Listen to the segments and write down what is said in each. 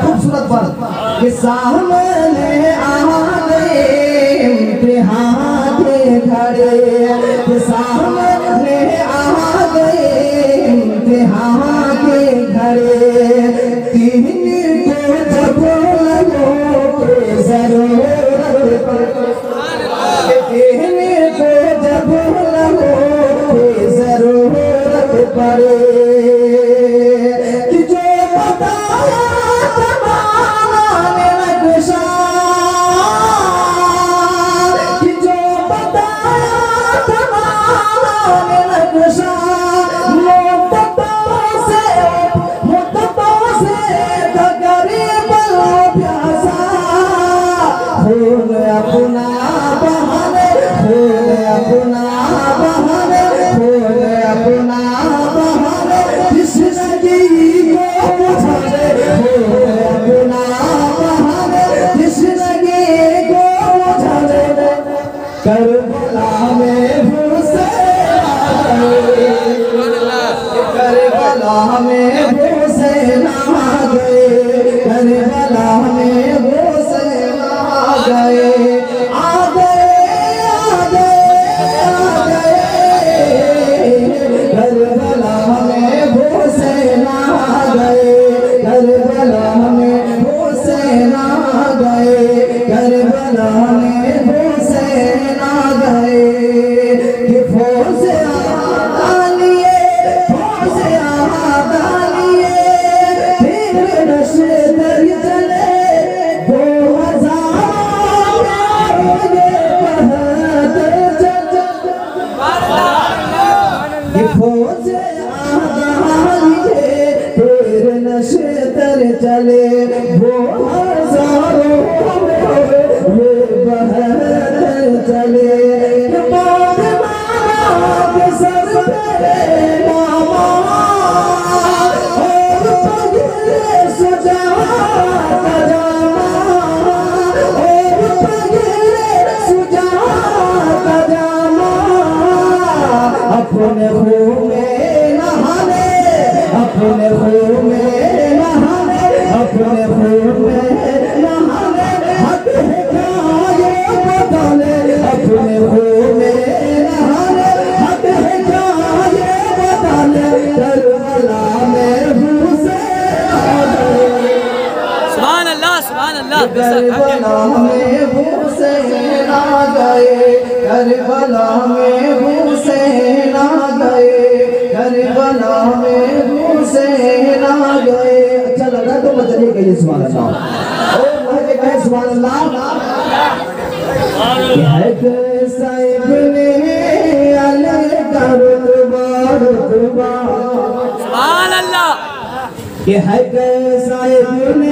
खूबसूरत वर्ड ये सामने आने हाथ खड़े सामने आने हाथ घरे Amen. त चले भले मामा सुजा तजामा सुजा त बना में हुसैन आ गए करबला में हुसैन आ गए करबला में हुसैन आ गए अच्छा लगा तो बदले गए सुभान अल्लाह। कहे सुभान अल्लाह है साहिब ने सुभान अल्लाह है साहिब ने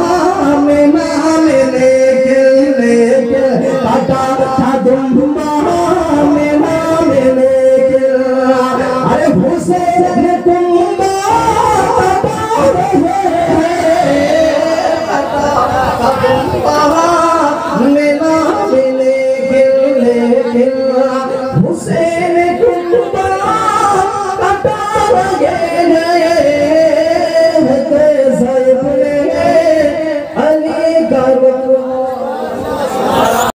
yeah, yeah, yeah.